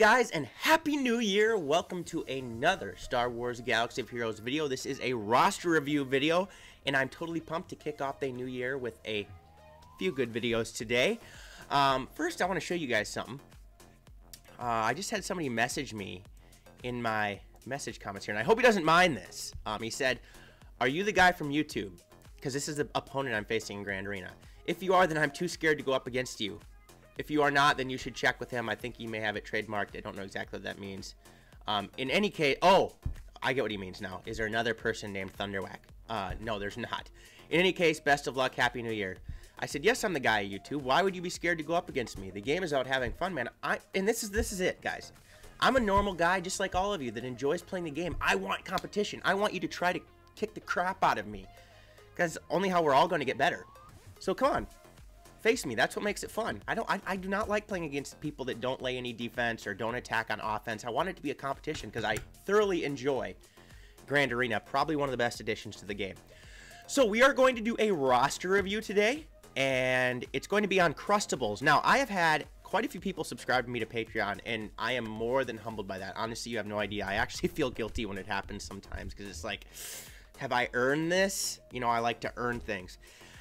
guys, and Happy New Year! Welcome to another Star Wars Galaxy of Heroes video. This is a roster review video, and I'm totally pumped to kick off the new year with a few good videos today. Um, first, I want to show you guys something. Uh, I just had somebody message me in my message comments here, and I hope he doesn't mind this. Um, he said, are you the guy from YouTube? Because this is the opponent I'm facing in Grand Arena. If you are, then I'm too scared to go up against you. If you are not, then you should check with him. I think he may have it trademarked. I don't know exactly what that means. Um, in any case, oh, I get what he means now. Is there another person named Thunderwack? Uh, no, there's not. In any case, best of luck. Happy New Year. I said, yes, I'm the guy YouTube. Why would you be scared to go up against me? The game is out having fun, man. I and this is this is it, guys. I'm a normal guy, just like all of you, that enjoys playing the game. I want competition. I want you to try to kick the crap out of me, because only how we're all going to get better. So come on, face me. That's what makes it fun. I don't. I, I do not like playing against people that don't lay any defense or don't attack on offense. I want it to be a competition because I thoroughly enjoy Grand Arena. Probably one of the best additions to the game. So we are going to do a roster review today, and it's going to be on Crustables. Now I have had quite a few people subscribe to me to Patreon, and I am more than humbled by that. Honestly, you have no idea. I actually feel guilty when it happens sometimes because it's like, have I earned this? You know, I like to earn things.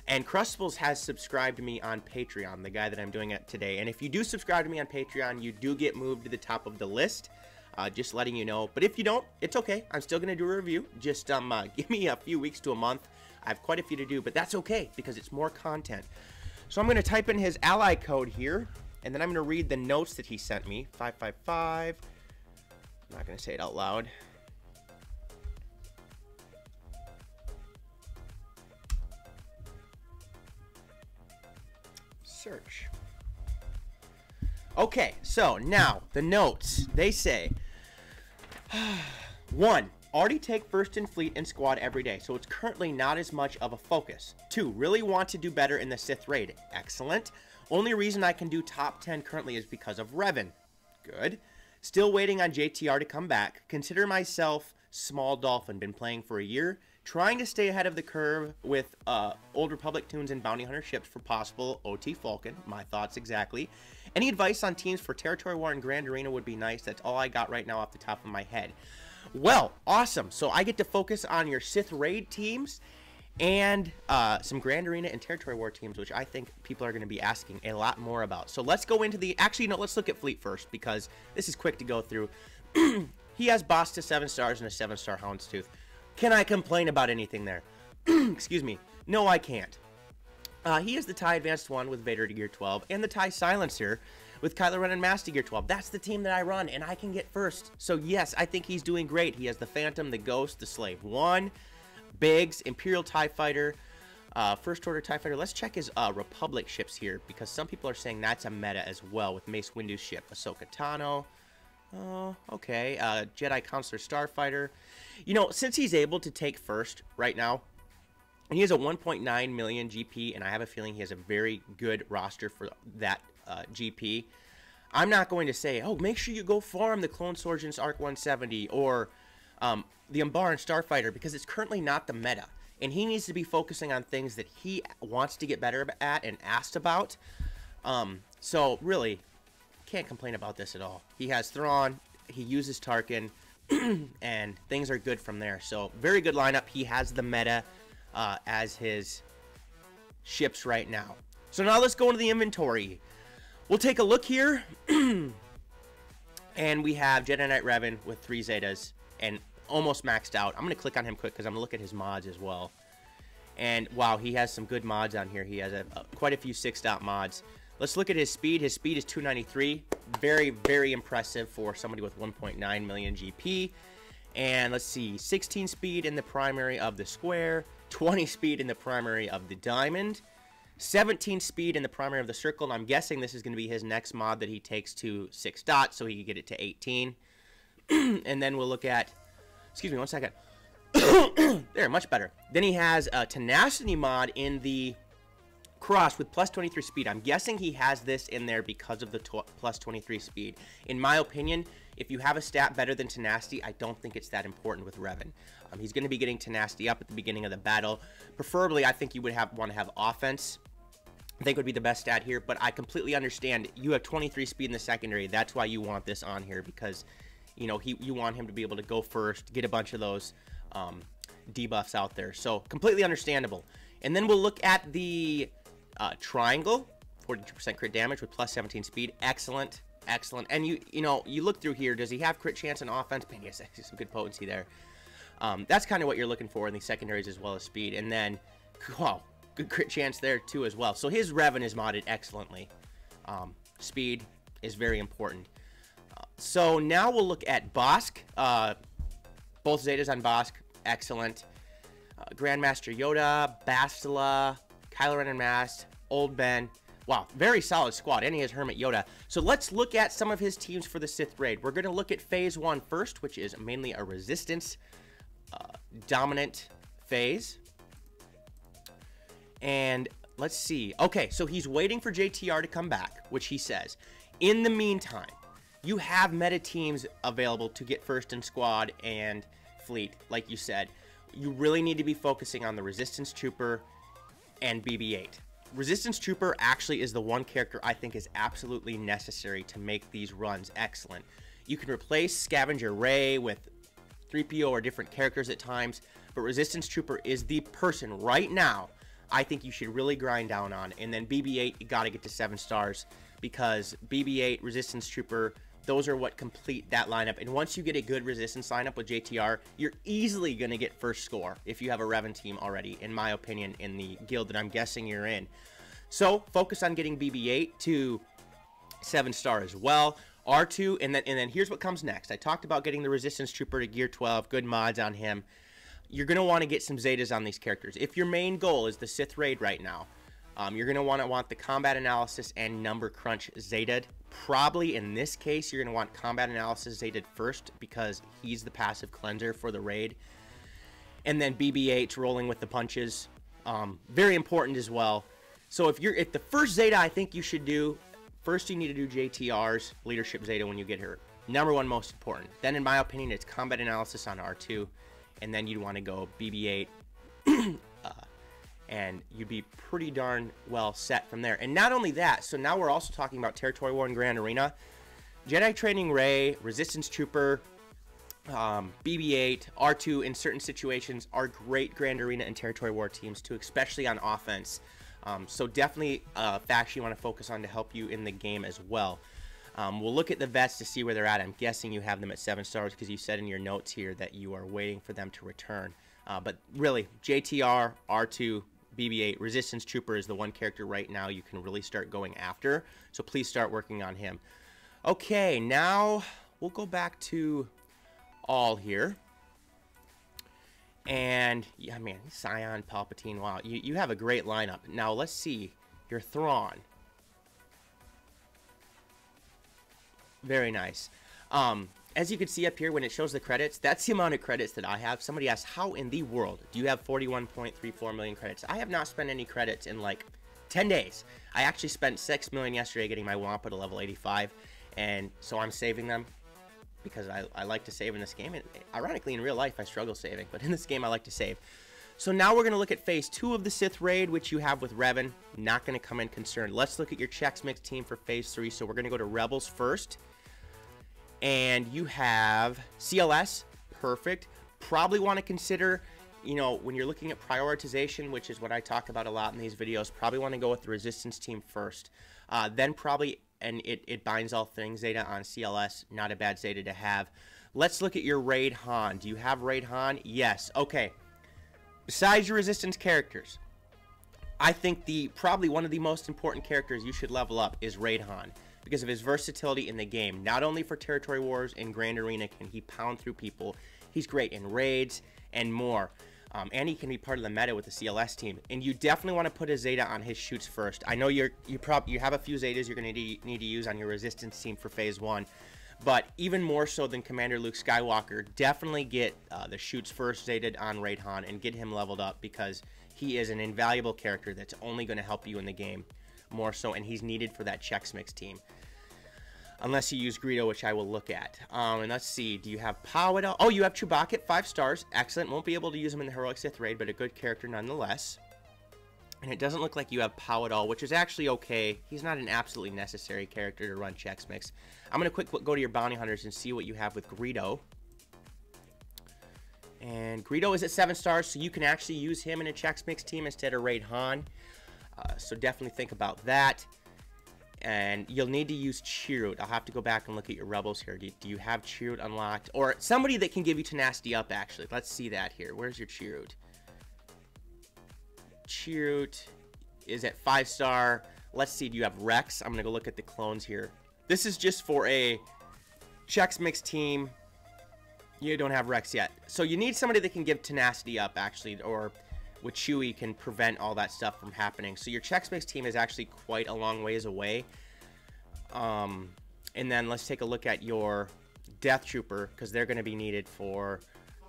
And Crustables has subscribed to me on Patreon, the guy that I'm doing it today. And if you do subscribe to me on Patreon, you do get moved to the top of the list. Uh, just letting you know. But if you don't, it's okay. I'm still going to do a review. Just um, uh, give me a few weeks to a month. I have quite a few to do, but that's okay because it's more content. So I'm going to type in his ally code here, and then I'm going to read the notes that he sent me. 555. I'm not going to say it out loud. Search. Okay, so now the notes. They say one, already take first in fleet and squad every day, so it's currently not as much of a focus. Two, really want to do better in the Sith raid. Excellent. Only reason I can do top 10 currently is because of Revan. Good. Still waiting on JTR to come back. Consider myself small dolphin. Been playing for a year trying to stay ahead of the curve with uh, Old Republic toons and Bounty Hunter ships for possible OT Falcon. My thoughts exactly. Any advice on teams for Territory War and Grand Arena would be nice. That's all I got right now off the top of my head. Well, awesome. So I get to focus on your Sith Raid teams and uh, some Grand Arena and Territory War teams, which I think people are going to be asking a lot more about. So let's go into the... Actually, no, let's look at Fleet first because this is quick to go through. he has Bossk to 7 stars and a 7-star Houndstooth. Can I complain about anything there? Excuse me. No, I can't. Uh, he is the TIE Advanced 1 with Vader to Gear 12, and the TIE Silencer with Kylo Ren and Master Gear 12. That's the team that I run, and I can get first. So yes, I think he's doing great. He has the Phantom, the Ghost, the Slave 1, Biggs, Imperial TIE Fighter, uh, First Order TIE Fighter. Let's check his uh, Republic ships here, because some people are saying that's a meta as well with Mace Windu's ship. Ahsoka Tano, Oh, okay. Uh, Jedi Consular Starfighter. You know, since he's able to take first right now, he has a 1.9 million GP, and I have a feeling he has a very good roster for that uh, GP. I'm not going to say, oh, make sure you go farm the Clone Sergeant's Arc 170 or um, the Umbaran Starfighter because it's currently not the meta. And he needs to be focusing on things that he wants to get better at and asked about. Um, so, really, can't complain about this at all. He has Thrawn, he uses Tarkin, and things are good from there. So very good lineup. He has the meta uh, as his ships right now. So now let's go into the inventory. We'll take a look here. and we have Jedi Knight Revan with three Zetas and almost maxed out. I'm going to click on him quick because I'm going to look at his mods as well. And wow, he has some good mods on here. He has a, a, quite a few six dot mods. Let's look at his speed. His speed is 293. Very, very impressive for somebody with 1.9 million GP. And let's see, 16 speed in the primary of the square, 20 speed in the primary of the diamond, 17 speed in the primary of the circle. And I'm guessing this is going to be his next mod that he takes to 6 dots so he can get it to 18. and then we'll look at, excuse me one second. there, much better. Then he has a tenacity mod in the Cross with plus 23 speed. I'm guessing he has this in there because of the plus 23 speed. In my opinion, if you have a stat better than Tenacity, I don't think it's that important with Revan. Um, he's going to be getting Tenacity up at the beginning of the battle. Preferably, I think you would have want to have offense I think would be the best stat here, but I completely understand. You have 23 speed in the secondary. That's why you want this on here because, you know, he you want him to be able to go first, get a bunch of those um, debuffs out there. So completely understandable. And then we'll look at the uh, triangle, 42% crit damage with plus 17 speed. Excellent, excellent. And you you know you look through here. Does he have crit chance and offense? Man, he has some good potency there. Um, that's kind of what you're looking for in the secondaries as well as speed. And then, wow, good crit chance there too as well. So his Revan is modded excellently. Um, speed is very important. Uh, so now we'll look at Bossk. Uh, both Zetas on Bossk, excellent. Uh, Grandmaster Yoda, Bastila, Kylo Ren Unmasked, Old Ben. Wow, very solid squad. And he has Hermit Yoda. So let's look at some of his teams for the Sith Raid. We're going to look at Phase 1 first, which is mainly a Resistance uh, dominant phase. And let's see. Okay, so he's waiting for JTR to come back, which he says. In the meantime, you have meta teams available to get first in squad and fleet, like you said. You really need to be focusing on the Resistance Trooper and BB-8. Resistance Trooper actually is the one character I think is absolutely necessary to make these runs excellent. You can replace Scavenger Rey with 3PO or different characters at times, but Resistance Trooper is the person right now I think you should really grind down on. And then BB-8, you got to get to seven stars because BB-8, Resistance Trooper, those are what complete that lineup. And once you get a good Resistance lineup with JTR, you're easily going to get first score if you have a Revan team already, in my opinion, in the guild that I'm guessing you're in. So focus on getting BB-8 to seven star as well. R2, and then and then here's what comes next. I talked about getting the Resistance Trooper to Gear 12, good mods on him you're going to want to get some Zetas on these characters. If your main goal is the Sith Raid right now, um, you're going to want to want the combat analysis and number crunch Zetaed. Probably in this case, you're going to want combat analysis Zetaed first because he's the passive cleanser for the raid. And then BB-8 rolling with the punches. Um, very important as well. So if you're if the first Zeta I think you should do, first you need to do JTR's leadership Zeta when you get her. Number one most important. Then in my opinion, it's combat analysis on R2 and then you'd want to go BB-8, uh, and you'd be pretty darn well set from there. And not only that, so now we're also talking about Territory War and Grand Arena. Jedi Training Rey, Resistance Trooper, um, BB-8, R2 in certain situations are great Grand Arena and Territory War teams too, especially on offense. Um, so definitely a faction you want to focus on to help you in the game as well. Um, we'll look at the vets to see where they're at. I'm guessing you have them at seven stars because you said in your notes here that you are waiting for them to return. Uh, but really, JTR, R2, BB-8, Resistance Trooper is the one character right now you can really start going after. So please start working on him. Okay, now we'll go back to all here. And, yeah, man, Sion, Palpatine, wow, you, you have a great lineup. Now, let's see your Thrawn. Very nice. Um, as you can see up here when it shows the credits, that's the amount of credits that I have. Somebody asked, how in the world do you have 41.34 million credits? I have not spent any credits in like 10 days. I actually spent 6 million yesterday getting my Wampa to level 85, and so I'm saving them because I, I like to save in this game. And ironically, in real life, I struggle saving, but in this game, I like to save. So now we're going to look at phase two of the Sith raid, which you have with Revan. Not going to come in concerned. Let's look at your Chex Mix team for phase three. So we're going to go to Rebels first and you have CLS, perfect. Probably want to consider, you know, when you're looking at prioritization, which is what I talk about a lot in these videos, probably want to go with the resistance team first. Uh, then probably, and it, it binds all things Zeta on CLS, not a bad Zeta to have. Let's look at your Raid Han. Do you have Raid Han? Yes. Okay. Besides your resistance characters, I think the probably one of the most important characters you should level up is Raid Han because of his versatility in the game. Not only for Territory Wars and Grand Arena can he pound through people, he's great in raids and more. Um, and he can be part of the meta with the CLS team. And you definitely want to put a Zeta on his shoots first. I know you're you prob you have a few Zetas you're going to need to use on your resistance team for phase one, but even more so than Commander Luke Skywalker, definitely get uh, the shoots first Zeta on Raid Han and get him leveled up because he is an invaluable character that's only going to help you in the game more so, and he's needed for that Chex Mix team unless you use Greedo, which I will look at. Um, and let's see, do you have Pao at all? Oh, you have Chewbacca at 5 stars. Excellent. Won't be able to use him in the Heroic Sith Raid, but a good character nonetheless. And it doesn't look like you have Pao at all, which is actually okay. He's not an absolutely necessary character to run Chex Mix. I'm going to quick go to your Bounty Hunters and see what you have with Greedo. And Greedo is at 7 stars, so you can actually use him in a Chex Mix team instead of Raid Han. Uh, so definitely think about that. And you'll need to use Chirrut. I'll have to go back and look at your Rebels here. Do, do you have Chirrut unlocked? Or somebody that can give you Tenacity up, actually. Let's see that here. Where's your Chirrut? Chirrut is at 5 star. Let's see, do you have Rex? I'm going to go look at the clones here. This is just for a Chex Mix team. You don't have Rex yet. So you need somebody that can give Tenacity up, actually, or with Chewie can prevent all that stuff from happening. So your Mix team is actually quite a long ways away. Um, and then let's take a look at your Death Trooper, because they're going to be needed for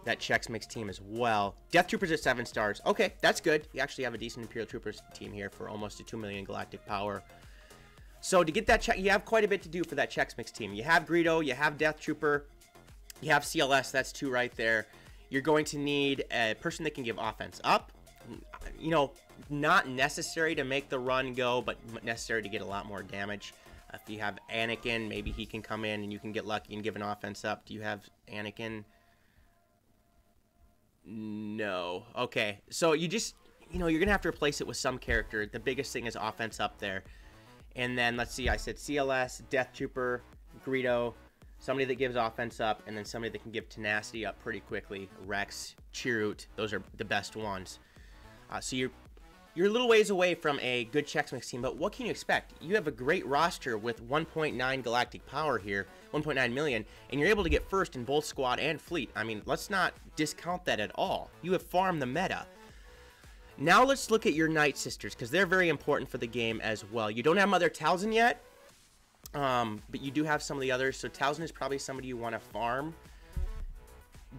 that Chex Mix team as well. Death Troopers at 7 stars. Okay, that's good. You actually have a decent Imperial Troopers team here for almost a 2 million galactic power. So to get that check, you have quite a bit to do for that Chex Mix team. You have Greedo, you have Death Trooper, you have CLS, that's two right there. You're going to need a person that can give offense up. You know, not necessary to make the run go, but necessary to get a lot more damage. If you have Anakin, maybe he can come in and you can get lucky and give an offense up. Do you have Anakin? No. Okay. So you just, you know, you're going to have to replace it with some character. The biggest thing is offense up there. And then let's see, I said CLS, Death Trooper, Greedo, somebody that gives offense up, and then somebody that can give tenacity up pretty quickly. Rex, Chirrut, those are the best ones. Uh, so you're you're a little ways away from a good Chex Mix team, but what can you expect? You have a great roster with 1.9 galactic power here, 1.9 million, and you're able to get first in both squad and fleet. I mean, let's not discount that at all. You have farmed the meta. Now let's look at your Night Sisters, because they're very important for the game as well. You don't have Mother Talzin yet, um, but you do have some of the others. So Talzin is probably somebody you want to farm.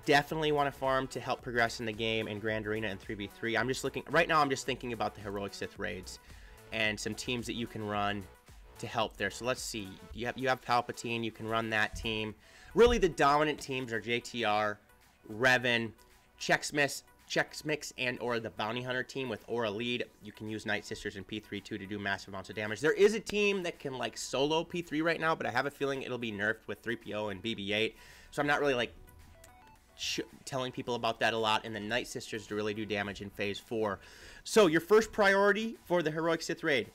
Definitely want to farm to help progress in the game in Grand Arena and 3v3. I'm just looking right now. I'm just thinking about the heroic Sith raids and some teams that you can run to help there. So let's see. You have you have Palpatine. You can run that team. Really, the dominant teams are JTR, Revan, Chex Chex Mix and or the Bounty Hunter team with Aurra lead. You can use Night Sisters and P3 too to do massive amounts of damage. There is a team that can like solo P3 right now, but I have a feeling it'll be nerfed with 3PO and BB-8. So I'm not really like telling people about that a lot. And the Night Sisters to really do damage in Phase 4. So your first priority for the Heroic Sith Raid,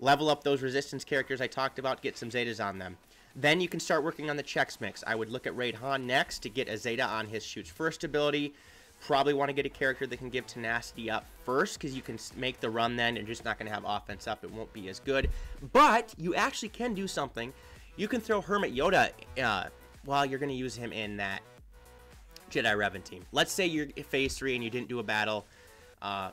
level up those Resistance characters I talked about, get some Zetas on them. Then you can start working on the Chex Mix. I would look at Raid Han next to get a Zeta on his Shoots First ability. Probably want to get a character that can give tenacity up first because you can make the run then and just not going to have offense up. It won't be as good. But you actually can do something. You can throw Hermit Yoda uh, while you're going to use him in that Jedi Revan team. Let's say you're phase three and you didn't do a battle. Uh,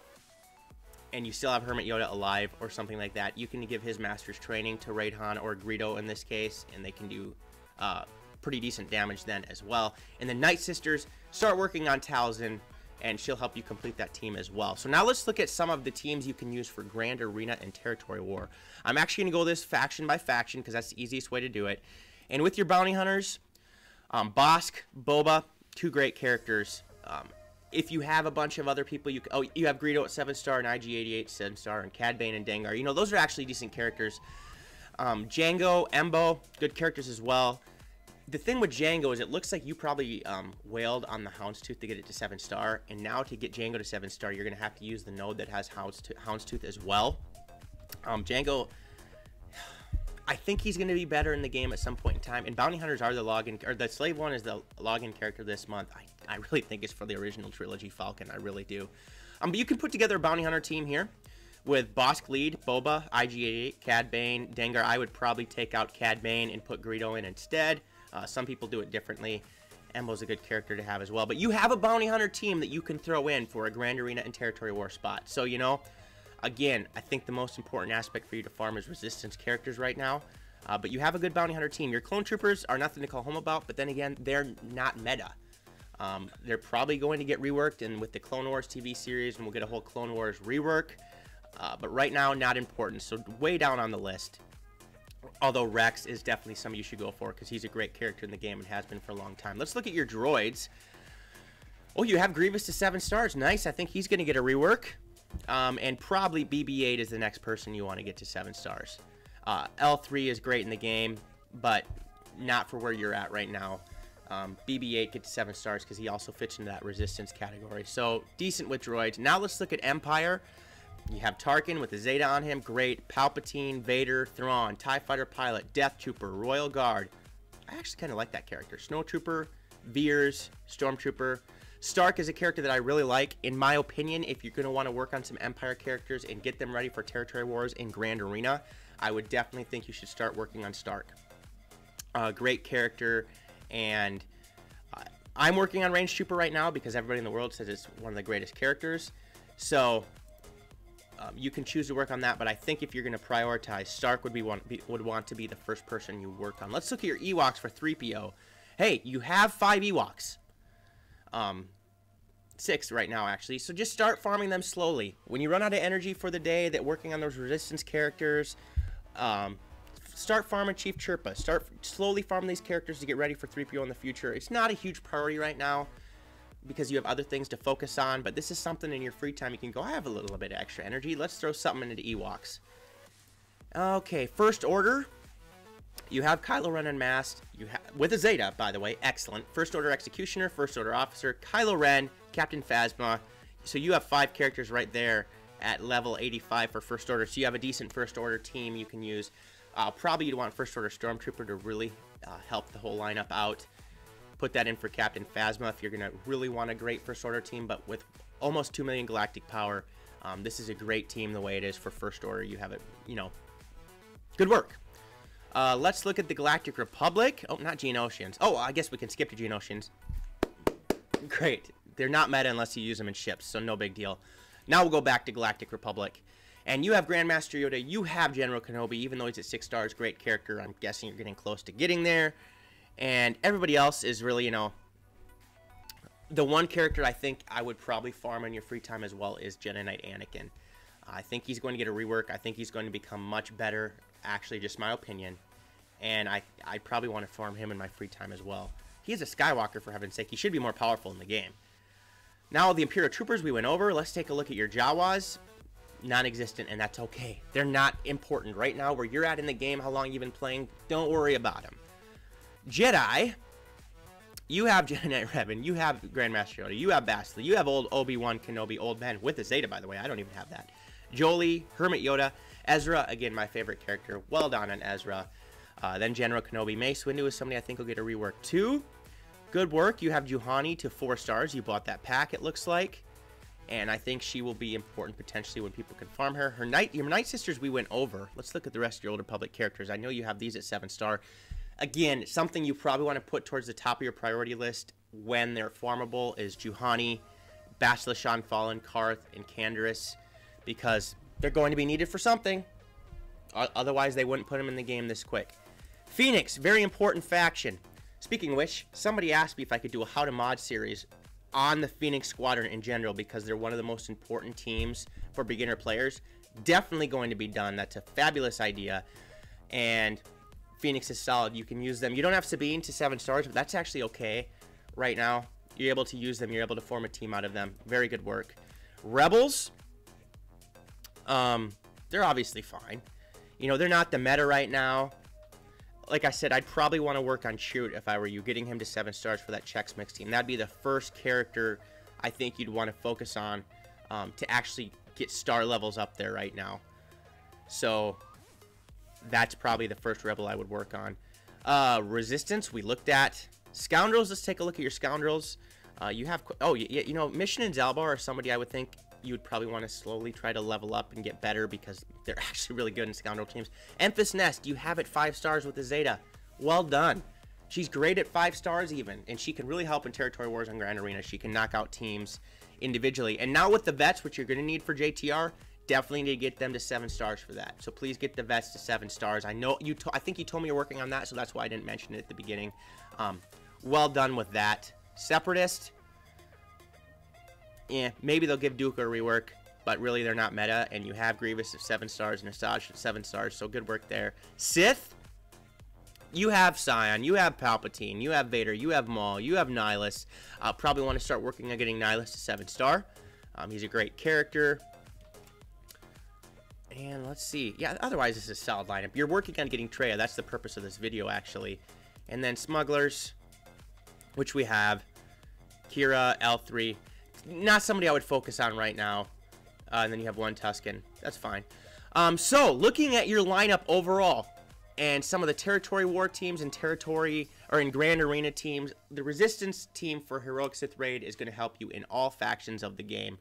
and you still have Hermit Yoda alive or something like that, you can give his master's training to Raid or Greedo in this case, and they can do uh, pretty decent damage then as well. And the Night Sisters, start working on Talzin, and she'll help you complete that team as well. So now let's look at some of the teams you can use for Grand Arena and Territory War. I'm actually going to go this faction by faction because that's the easiest way to do it. And with your bounty hunters, um, Bossk, Boba, two great characters. Um, if you have a bunch of other people, you oh you have Greedo at seven star and IG88 seven star and Cad Bane and Dengar. You know those are actually decent characters. Um, Jango, Embo, good characters as well the thing with Jango is it looks like you probably um, wailed on the Houndstooth to get it to 7 star, and now to get Jango to 7 star, you're going to have to use the node that has Houndstooth, as well. Um, Jango, I think he's going to be better in the game at some point in time, and Bounty Hunters are the login, or the Slave one is the login character this month. I, I really think it's for the original trilogy Falcon, I really do. Um, but you can put together a Bounty Hunter team here with Bossk lead, Boba, IG88, Cad Bane, Dengar. I would probably take out Cad Bane and put Greedo in instead. Uh, some people do it differently. Embo's a good character to have as well. But you have a bounty hunter team that you can throw in for a Grand Arena and Territory War spot. So, you know, again, I think the most important aspect for you to farm is resistance characters right now. Uh, but you have a good bounty hunter team. Your clone troopers are nothing to call home about, but then again, they're not meta. Um, they're probably going to get reworked, and with the Clone Wars TV series, and we'll get a whole Clone Wars rework. Uh, but right now, not important. So way down on the list. Although Rex is definitely something you should go for because he's a great character in the game and has been for a long time. Let's look at your droids. Oh, you have Grievous to seven stars. Nice. I think he's going to get a rework. Um, and probably BB-8 is the next person you want to get to seven stars. Uh, L3 is great in the game, but not for where you're at right now. Um, BB-8 get to seven stars because he also fits into that resistance category. So decent with droids. Now let's look at Empire. You have Tarkin with the Zeta on him. Great. Palpatine, Vader, Thrawn, TIE Fighter Pilot, Death Trooper, Royal Guard. I actually kind of like that character. Snowtrooper, Veers, Stormtrooper. Starck is a character that I really like. In my opinion, if you're going to want to work on some Empire characters and get them ready for Territory Wars in Grand Arena, I would definitely think you should start working on Starck. Uh, great character, and uh, I'm working on Range Trooper right now because everybody in the world says it's one of the greatest characters. So um, you can choose to work on that, but I think if you're going to prioritize, Starck would be, one, be, would want to be the first person you work on. Let's look at your Ewoks for 3PO. Hey, you have five Ewoks. Um, six right now actually. So just start farming them slowly. When you run out of energy for the day, that working on those resistance characters, um, start farming Chief Chirpa. Start slowly farming these characters to get ready for 3PO in the future. It's not a huge priority right now because you have other things to focus on, but this is something in your free time you can go, I have a little bit of extra energy. Let's throw something into Ewoks. Okay, First Order. You have Kylo Ren unmasked. You have with a Zeta, by the way, excellent. First Order Executioner, First Order Officer, Kylo Ren, Captain Phasma. So you have five characters right there at level 85 for First Order. So you have a decent First Order team you can use. Uh, probably you'd want First Order Stormtrooper to really uh, help the whole lineup out. Put that in for Captain Phasma if you're going to really want a great First Order team, but with almost 2 million galactic power, um, this is a great team the way it is for First Order. You have it, you know, good work. Uh, let's look at the Galactic Republic. Oh, not Geonosians. Oh, I guess we can skip to Geonosians. Great. They're not meta unless you use them in ships, so no big deal. Now we'll go back to Galactic Republic. And you have Grandmaster Yoda, you have General Kenobi, even though he's at 6 stars, great character. I'm guessing you're getting close to getting there. And everybody else is really, you know, the one character I think I would probably farm in your free time as well is Jedi Knight Anakin. I think he's going to get a rework. I think he's going to become much better, actually, just my opinion. And I, I probably want to farm him in my free time as well. He is a Skywalker, for heaven's sake. He should be more powerful in the game. Now, the Imperial Troopers we went over. Let's take a look at your Jawas. Non-existent, and that's okay. They're not important. Right now, where you're at in the game, how long you've been playing, don't worry about them. Jedi, you have Jedi Knight Revan, you have Grandmaster Yoda, you have Bastila, you have old Obi-Wan Kenobi, old Ben, with the Zeta, by the way. I don't even have that. Jolee, Hermit Yoda, Ezra, again, my favorite character. Well done on Ezra. Uh, then General Kenobi. Mace Windu is somebody I think will get a rework too. Good work. You have Juhani to four stars. You bought that pack, it looks like. And I think she will be important potentially when people can farm her. Her Night, your Night Sisters we went over. Let's look at the rest of your Old Republic characters. I know you have these at seven star. Again, something you probably want to put towards the top of your priority list when they're farmable is Juhani, Bastila Shan Fallen, Carth, and Canderous because they're going to be needed for something. Otherwise, they wouldn't put them in the game this quick. Phoenix, very important faction. Speaking of which, somebody asked me if I could do a how to mod series on the Phoenix Squadron in general because they're one of the most important teams for beginner players. Definitely going to be done. That's a fabulous idea. And Phoenix is solid. You can use them. You don't have Sabine to seven stars, but that's actually okay right now. You're able to use them. You're able to form a team out of them. Very good work. Rebels, um, they're obviously fine. You know, they're not the meta right now. Like I said, I'd probably want to work on Chirrut if I were you, getting him to seven stars for that Chex Mix team. That'd be the first character I think you'd want to focus on um, to actually get star levels up there right now. So that's probably the first rebel I would work on. Uh, resistance, we looked at. Scoundrels, let's take a look at your scoundrels. Uh, you have, oh, yeah, you know, Mission and Zaalbar are somebody I would think you would probably want to slowly try to level up and get better because they're actually really good in Scoundrel teams. Enfys Nest, you have it five stars with the Zeta. Well done. She's great at five stars even, and she can really help in Territory Wars on Grand Arena. She can knock out teams individually. And now with the vets, which you're going to need for JTR, definitely need to get them to seven stars for that. So please get the vets to seven stars. I know you. I think you told me you're working on that, so that's why I didn't mention it at the beginning. Um, well done with that. Separatist. Yeah, maybe they'll give Dooku a rework, but really they're not meta. And you have Grievous at seven stars and Asajj at seven stars, so good work there. Sith. You have Sion, you have Palpatine, you have Vader, you have Maul, you have Nihilus. Uh, probably want to start working on getting Nihilus to seven star. Um, he's a great character. And let's see. Yeah, otherwise this is a solid lineup. You're working on getting Traya. That's the purpose of this video, actually. And then Smugglers, which we have. Qi'ra, L3. Not somebody I would focus on right now. Uh, and then you have one Tusken. That's fine. Um, so, looking at your lineup overall, and some of the territory war teams and territory or in grand arena teams the resistance team for heroic sith raid is going to help you in all factions of the game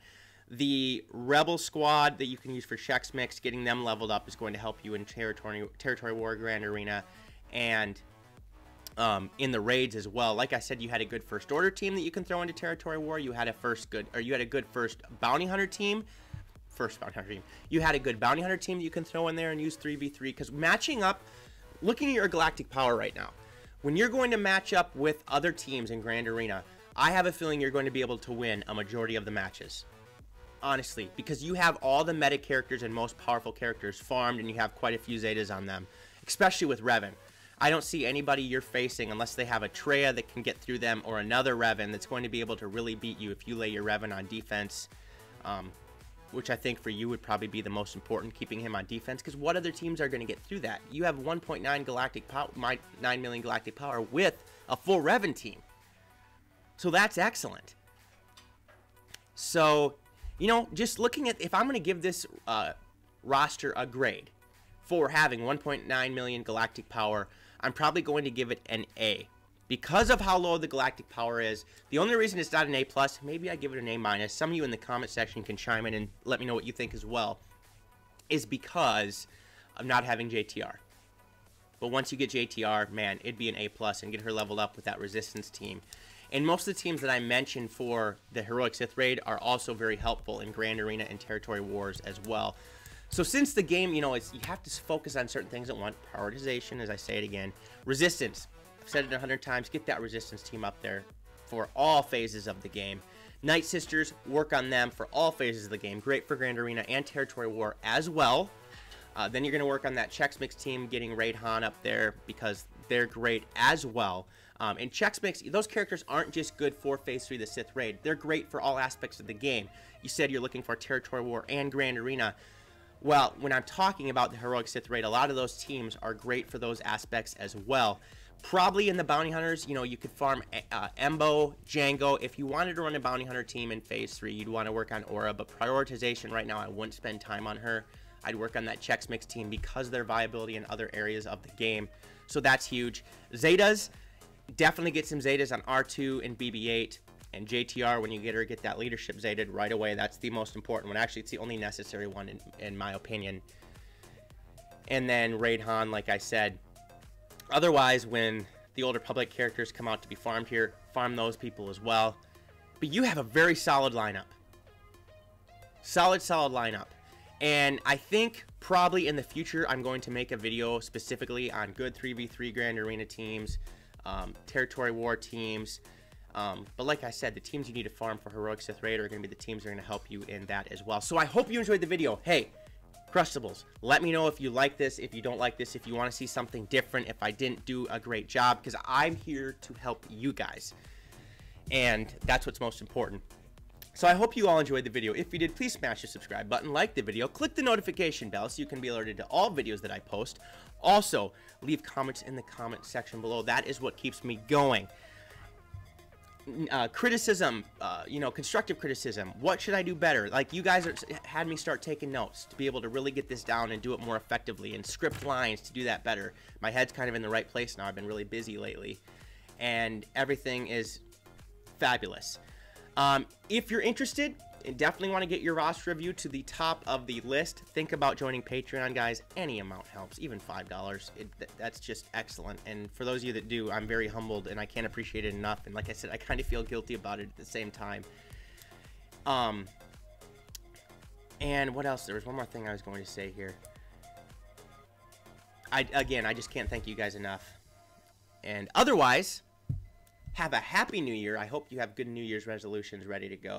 the rebel squad that you can use for Chex Mix getting them leveled up is going to help you in territory territory war grand arena and um, in the raids as well. Like I said, you had a good first order team that you can throw into territory war. You had a first good, or you had a good first bounty hunter team. First bounty hunter team. You had a good bounty hunter team that you can throw in there and use 3v3 because matching up, looking at your galactic power right now, when you're going to match up with other teams in Grand Arena, I have a feeling you're going to be able to win a majority of the matches. Honestly, because you have all the meta characters and most powerful characters farmed and you have quite a few Zetas on them, especially with Revan. I don't see anybody you're facing unless they have a Traya that can get through them or another Revan that's going to be able to really beat you if you lay your Revan on defense. Um, which I think for you would probably be the most important, keeping him on defense. Because what other teams are going to get through that? You have 1.9 galactic power, 9 million galactic power with a full Revan team. So that's excellent. So, you know, just looking at if I'm going to give this uh, roster a grade for having 1.9 million galactic power, I'm probably going to give it an A. Because of how low the galactic power is, the only reason it's not an A+, plus, maybe I give it an A-. minus. Some of you in the comment section can chime in and let me know what you think as well, is because of not having JTR. But once you get JTR, man, it'd be an A+, plus and get her leveled up with that resistance team. And most of the teams that I mentioned for the Heroic Sith Raid are also very helpful in Grand Arena and Territory Wars as well. So since the game, you know, it's, you have to focus on certain things at once. Prioritization, as I say it again. Resistance. I've said it a hundred times. Get that resistance team up there for all phases of the game. Night Sisters, work on them for all phases of the game. Great for Grand Arena and Territory War as well. Uh, then you're going to work on that Chex Mix team, getting Raid Han up there because they're great as well. Um, and Chex Mix, those characters aren't just good for Phase 3 the Sith Raid. They're great for all aspects of the game. You said you're looking for Territory War and Grand Arena. Well, when I'm talking about the Heroic Sith Raid, a lot of those teams are great for those aspects as well. Probably in the Bounty Hunters, you know, you could farm uh, Embo, Jango. If you wanted to run a Bounty Hunter team in Phase 3, you'd want to work on Aurra, but prioritization right now, I wouldn't spend time on her. I'd work on that Chex Mix team because their viability in other areas of the game. So that's huge. Zetas, definitely get some Zetas on R2 and BB-8 and JTR when you get her get that leadership zated right away. That's the most important one. Actually, it's the only necessary one in, in my opinion. And then Raid Han, like I said. Otherwise, when the Old Republic characters come out to be farmed here, farm those people as well. But you have a very solid lineup. Solid, solid lineup. And I think probably in the future, I'm going to make a video specifically on good 3v3 Grand Arena teams, um, territory war teams, um, but like I said, the teams you need to farm for Heroic Sith Raid are going to be the teams that are going to help you in that as well. So I hope you enjoyed the video. Hey, Crustables, let me know if you like this, if you don't like this, if you want to see something different, if I didn't do a great job, because I'm here to help you guys. And that's what's most important. So I hope you all enjoyed the video. If you did, please smash the subscribe button, like the video, click the notification bell so you can be alerted to all videos that I post. Also, leave comments in the comment section below. That is what keeps me going uh, criticism, uh, you know, constructive criticism. What should I do better? Like you guys are, had me start taking notes to be able to really get this down and do it more effectively and script lines to do that better. My head's kind of in the right place now. I've been really busy lately, and everything is fabulous. Um, if you're interested, definitely want to get your roster review to the top of the list. Think about joining Patreon, guys. Any amount helps, even $5. It, that's just excellent. And for those of you that do, I'm very humbled and I can't appreciate it enough. And like I said, I kind of feel guilty about it at the same time. Um, and what else? There was one more thing I was going to say here. I, again, I just can't thank you guys enough. And otherwise, have a happy new year. I hope you have good New Year's resolutions ready to go.